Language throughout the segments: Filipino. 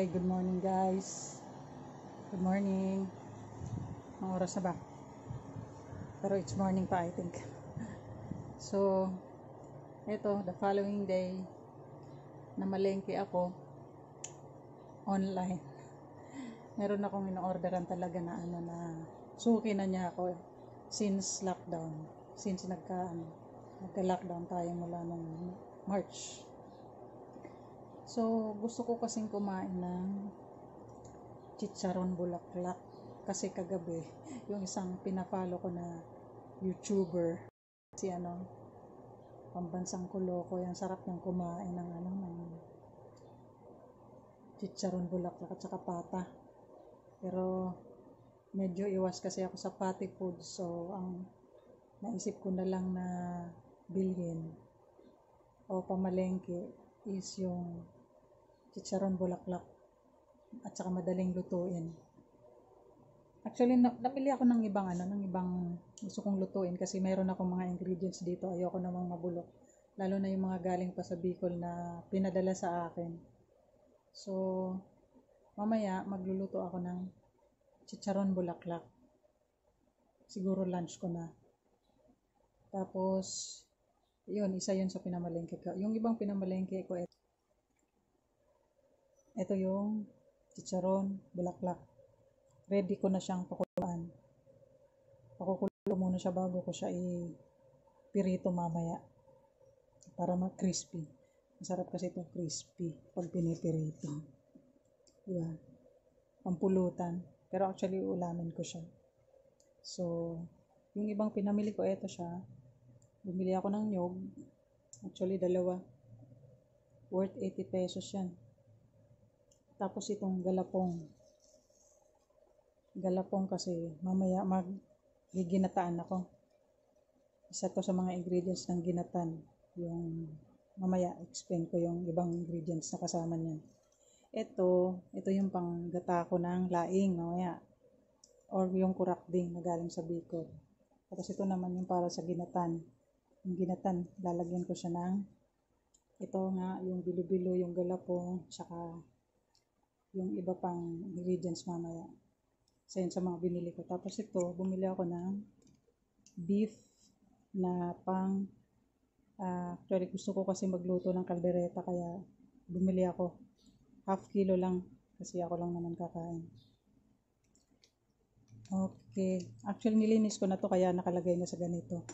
Hi, good morning guys. Good morning. Ang oras na ba? Pero it's morning pa, I think. So, eto, the following day, namalengke ako online. Meron akong in-orderan talaga na ano na suki na niya ako since lockdown. Since nagka, ano, nagka-lockdown tayo mula nung March. So, gusto ko kasing kumain ng chicharon bulaklak. Kasi kagabi, yung isang pinapalo ko na YouTuber, si ano, pambansang kuloko, yung sarap niyang kumain ng ano, ng chicharon bulaklak at saka pata. Pero, medyo iwas kasi ako sa pati food. So, ang naisip ko na lang na bilhin o pamalengke is yung chicharon bulaklak at saka madaling lutuin. Actually, na, napili ako ng ibang ano, ng ibang gusto kong lutuin kasi meron akong mga ingredients dito. Ayoko namang mabulok. Lalo na yung mga galing pa sa Bicol na pinadala sa akin. So, mamaya magluluto ako ng chicharon bulaklak. Siguro lunch ko na. Tapos, yun, isa yun sa pinamalengke ko. Yung ibang pinamalengke ko, ito, yung chicharon bulaklak ready ko na siyang pakuluan. Pakukulo muna siya bago ko siya i-pirito mamaya. Para mag-crispy. Masarap kasi ito crispy pag pinipirito. Diba? Pampulutan. Pero actually, ulamin ko siya. So, yung ibang pinamili ko, ito siya. Bumili ako ng nyog. Actually, dalawa. Worth 80 pesos yan. Tapos itong galapong galapong kasi mamaya mag ako. Isa to sa mga ingredients ng ginatan. Yung mamaya explain ko yung ibang ingredients na kasama niyan. Ito, ito yung panggata ko ng laing mamaya. Or yung kurakding na galing sa Bicol. Tapos ito naman yung para sa ginatan. Yung ginatan, lalagyan ko siya ng ito nga, yung bilo-bilo, yung galapong, saka yung iba pang ingredients mamaya. Isa yun sa mga binili ko. Tapos ito, bumili ako ng beef na pang uh, actually gusto ko kasi magluto ng kaldereta kaya bumili ako half kilo lang kasi ako lang naman kakain. Okay. Actually, nilinis ko na to kaya nakalagay na sa ganito.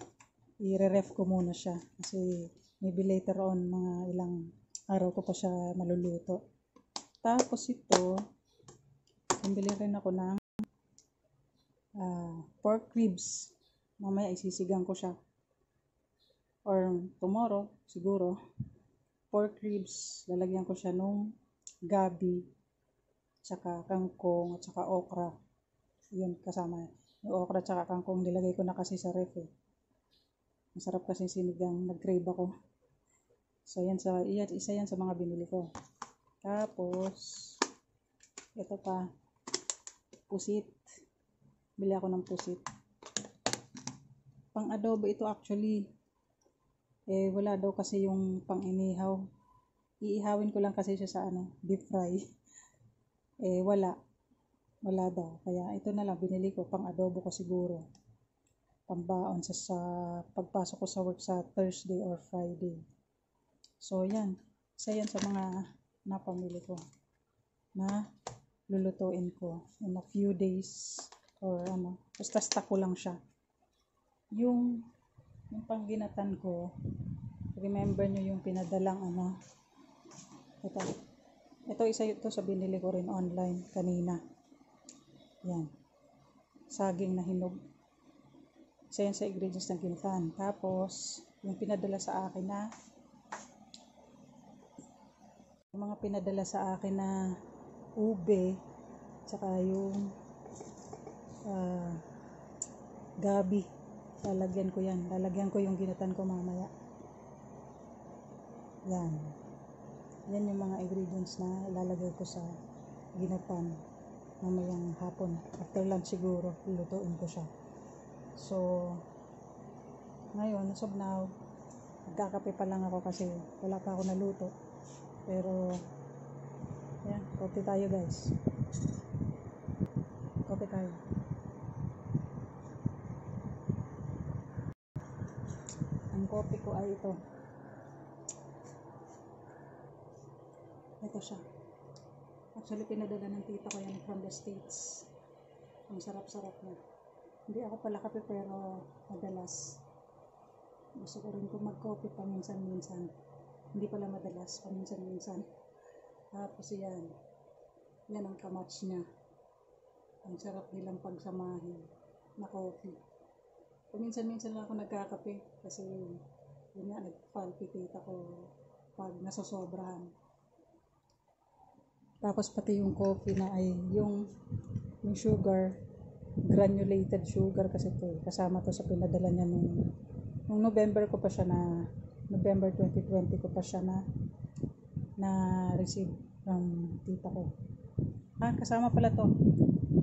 I-ref ko muna siya kasi maybe later on mga ilang araw ko pa siya maluluto. Tapos ito, bumili rin ako ng uh, pork ribs. Mamaya isisigang ko siya. Or tomorrow, siguro, pork ribs, lalagyan ko siya nung gabi, tsaka kangkong, at saka okra. Yun, kasama. Yung okra tsaka kangkong, nilagay ko na kasi sa ref eh. Masarap kasi sinigang, nag-crave ako. So, yan sa, isa yan sa mga binili ko. Tapos, ito pa, pusit. Bili ako ng pusit. Pang adobo ito actually. Eh wala daw kasi yung pang inihaw. Iihawin ko lang kasi siya sa ano deep fry. Eh wala. Wala daw. Kaya ito na lang binili ko. Pang adobo ko siguro. Pambaon sa, sa pagpasok ko sa work sa Thursday or Friday. So yan. Isa yan sa mga napamili ko na lulutuin ko in a few days or ano, basta stock ko lang siya. Yung, yung pangginatan ko, remember nyo yung pinadalang ano, ito, ito isa ito sa binili ko rin online kanina. Yan. Saging na hinog. Isa yan sa ingredients ng ginatan. Tapos, yung pinadala sa akin na yung mga pinadala sa akin na ube, tsaka yung uh, gabi. Lalagyan ko yan. Lalagyan ko yung ginatan ko mamaya. Yan. Yan yung mga ingredients na ilalagay ko sa ginatan mamayang hapon. After lunch siguro lutuin ko siya. So ngayon as of now nagkakape pa lang ako kasi wala pa ako naluto pero Ayan, kopi tayo guys. Kopi tayo. Ang kopi ko ay ito. Ito siya. Actually, pinadala ng tita ko yan from the States. Ang sarap-sarap niya. Hindi ako pala kape pero madalas. Gusto ko rin kung mag-coffee paminsan-minsan. Hindi pala madalas, paminsan-minsan. Tapos yan. Yan ang kamatch niya. Ang sarap nilang pagsamahin na coffee. Paminsan-minsan lang ako nagkakape kasi yun nga, nagpalpitate ako pag nasosobrahan. Tapos pati yung coffee na ay yung, yung sugar, granulated sugar kasi to, kasama to sa pinadala niya nung, nung November ko pa siya na, November 2020 ko pa siya na, na receive from tita ko. Ah, kasama pala to.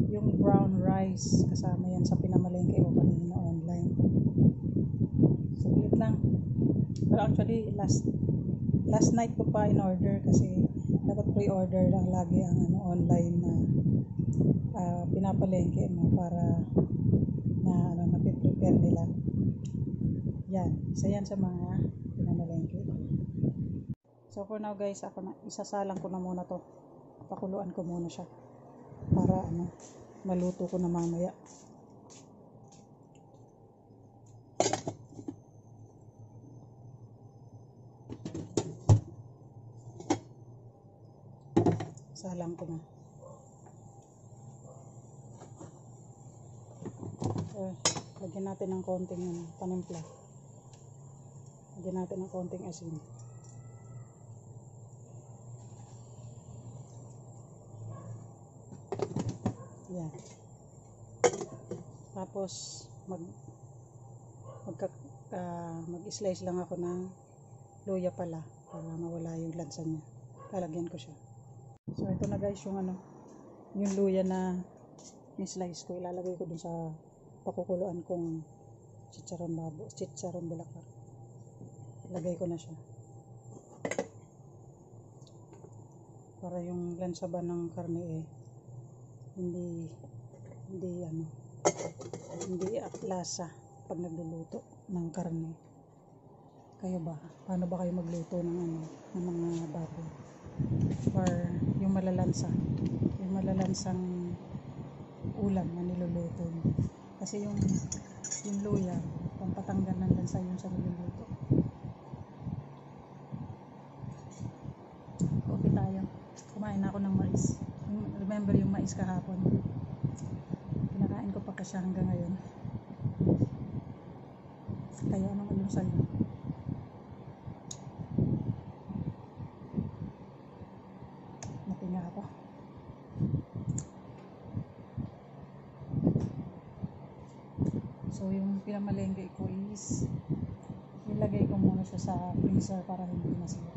Yung brown rice, kasama yan sa pinamalengke ko kanina online. Saglit lang. Pero actually, last last night ko pa in order kasi dapat pre-order lang lagi ang ano, online na ah, pinapalengke mo para na ano na prepare nila. Yan, isa yan sa mga pinamalengke. So for now guys, ako na isasalang ko na muna to. Pakuluan ko muna siya para ano maluto ko na mamaya. Salang ko na. Eh, lagyan natin ng konting ano, panimpla. Lagyan natin ng konting asin. Yan. Tapos mag magka, ah, mag-slice lang ako ng luya pala para mawala yung lansa niya. Lalagyan ko siya. So ito na guys yung ano, yung luya na ni-slice ko. Ilalagay ko dun sa pakukuluan kong chicharon babo, chicharon bulaklak. Lagay ko na siya. Para yung lansa ba ng karne eh, hindi hindi ano hindi at lasa pag nagluluto ng karne. Kayo ba? Paano ba kayo magluto ng ano ng mga baboy or yung malalansa? Yung malalansang ulam na niluluto kasi yung yung luya pampatanggal ng lansa yun sa niluluto okay tayo kumain na ako ng mais remember yung mais kahapon? Kinakain ko pa kasi hanggang ngayon. Kayo anong ulam sa'yo natinga ako. So yung pinamalengke ko is nilagay ko muna siya sa freezer para hindi masira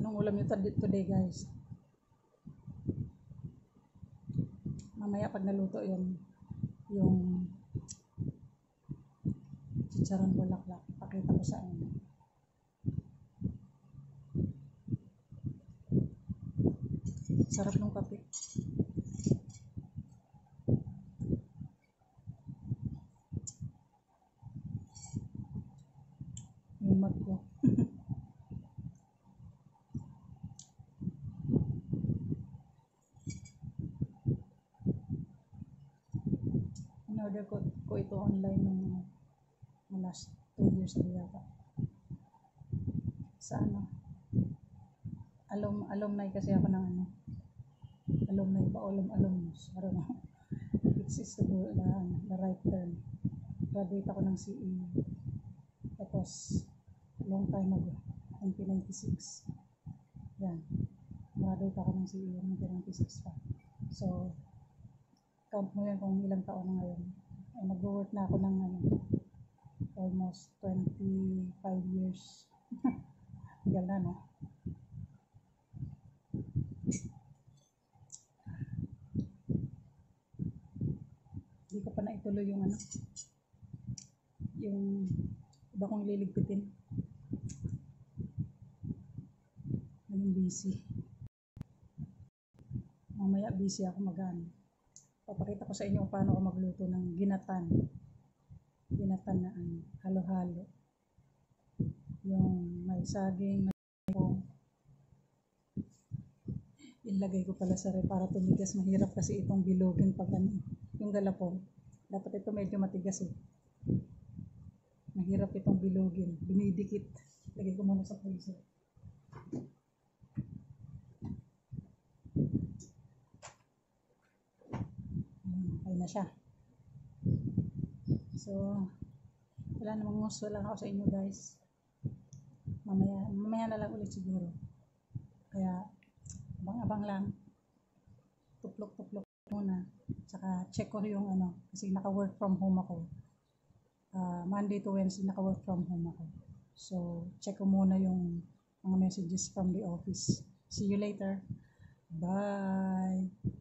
Anong ulam tad- today guys? Mamaya pag naluto yung yung chicharon bulaklak, pakita ko sa inyo. Sarap ng kape. Yung mug ko. In-order ko, ko ito online nung nung last 2 years na yata. Sa ano? Alum, alumni kasi ako ng ano, alumni ba? Alum alumnus. Know. It's is the, the, the right term. Graduate ako ng CE tapos long time ago 1996 yan. Graduate ako ng CE 1996 pa. So count mo yan kung ilang taon na ngayon ay nag-work na ako ng ano, almost 25 years. Tagal na no? Hindi ko pa naituloy yung ano yung iba kong liligpitin. Naging busy? Mamaya busy ako mag-ano papakita ko sa inyo kung paano ako magluto ng ginatan. Ginatan na ano halo-halo. Yung may saging may kong ilagay ko pala sa ref para tumigas. Mahirap kasi itong bilogin pag ano. Yung galapong dapat ito medyo matigas eh. Mahirap itong bilogin dumidikit. Lagay ko muna sa freezer okay na siya. So wala namang gusto lang ako sa inyo guys. Mamaya mamaya na lang ulit siguro. Kaya abang-abang lang. Tuplok-tuplok muna. Saka check ko yung ano kasi naka-work from home ako. Ah, Monday to Wednesday naka-work from home ako. So check ko muna yung mga messages from the office. See you later. Bye